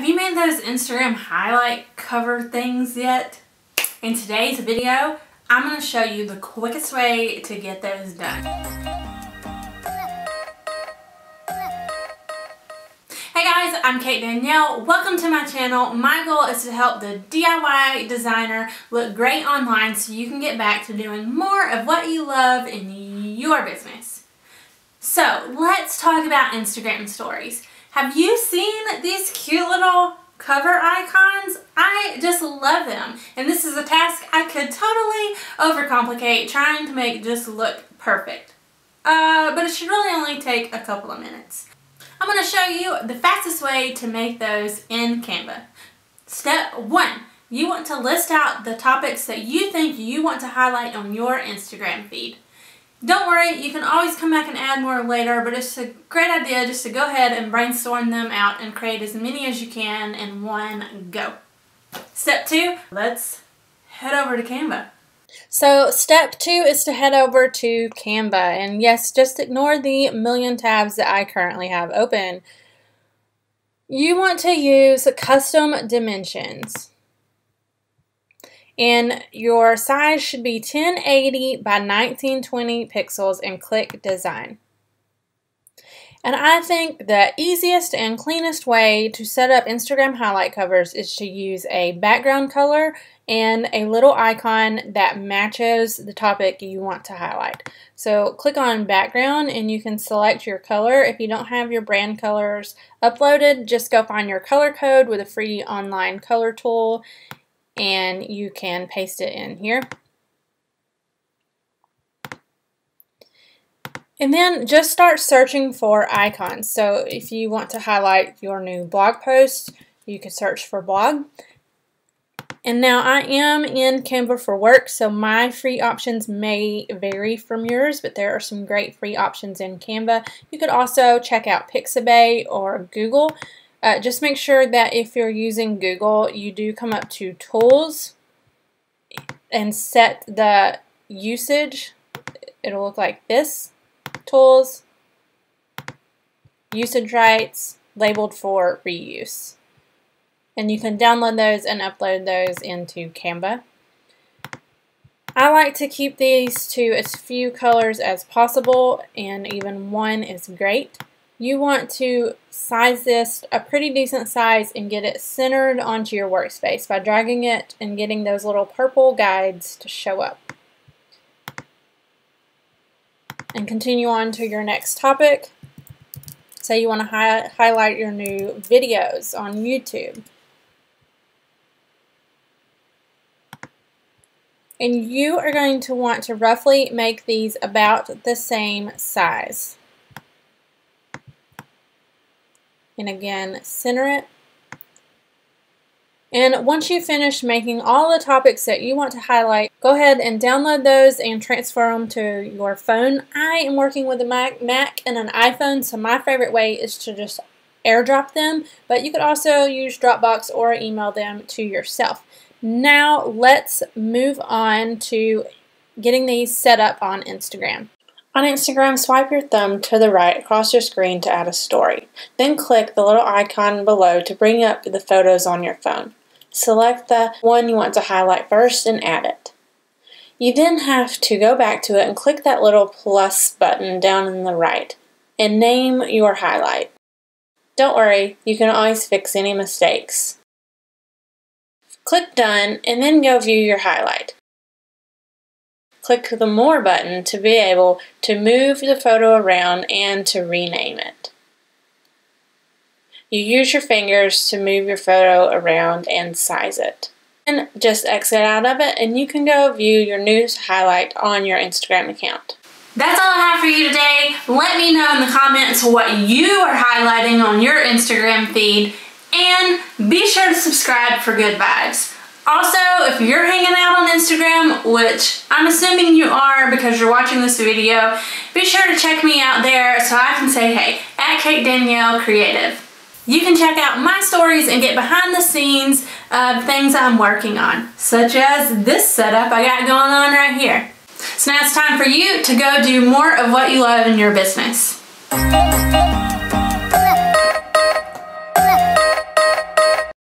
Have you made those Instagram highlight cover things yet? In today's video, I'm going to show you the quickest way to get those done. Hey guys, I'm Kate Danielle. Welcome to my channel. My goal is to help the DIY designer look great online so you can get back to doing more of what you love in your business. So let's talk about Instagram stories. Have you seen these cute little cover icons? I just love them. And this is a task I could totally overcomplicate trying to make just look perfect. Uh, but it should really only take a couple of minutes. I'm going to show you the fastest way to make those in Canva. Step one, you want to list out the topics that you think you want to highlight on your Instagram feed. Don't worry, you can always come back and add more later, but it's a great idea just to go ahead and brainstorm them out and create as many as you can in one go. Step two, let's head over to Canva. So step two is to head over to Canva. And yes, just ignore the million tabs that I currently have open. You want to use custom dimensions and your size should be 1080 by 1920 pixels and click design. And I think the easiest and cleanest way to set up Instagram highlight covers is to use a background color and a little icon that matches the topic you want to highlight. So click on background and you can select your color. If you don't have your brand colors uploaded, just go find your color code with a free online color tool and you can paste it in here. And then just start searching for icons. So if you want to highlight your new blog post, you can search for blog. And now I am in Canva for work, so my free options may vary from yours, but there are some great free options in Canva. You could also check out Pixabay or Google. Uh, just make sure that if you're using Google, you do come up to Tools and set the usage. It'll look like this. Tools, usage rights, labeled for reuse. And you can download those and upload those into Canva. I like to keep these to as few colors as possible, and even one is great you want to size this a pretty decent size and get it centered onto your workspace by dragging it and getting those little purple guides to show up. And continue on to your next topic. Say you want to hi highlight your new videos on YouTube. And you are going to want to roughly make these about the same size. And again center it. And once you finish making all the topics that you want to highlight, go ahead and download those and transfer them to your phone. I am working with a Mac, Mac and an iPhone, so my favorite way is to just airdrop them, but you could also use Dropbox or email them to yourself. Now let's move on to getting these set up on Instagram. On Instagram, swipe your thumb to the right across your screen to add a story. Then click the little icon below to bring up the photos on your phone. Select the one you want to highlight first and add it. You then have to go back to it and click that little plus button down in the right and name your highlight. Don't worry, you can always fix any mistakes. Click Done and then go view your highlight click the More button to be able to move the photo around and to rename it. You use your fingers to move your photo around and size it. And just exit out of it and you can go view your news highlight on your Instagram account. That's all I have for you today. Let me know in the comments what you are highlighting on your Instagram feed and be sure to subscribe for good vibes. Also, if you're hanging out on Instagram, which I'm assuming you are because you're watching this video, be sure to check me out there so I can say, hey, at Kate Danielle Creative. You can check out my stories and get behind the scenes of things I'm working on, such as this setup I got going on right here. So now it's time for you to go do more of what you love in your business.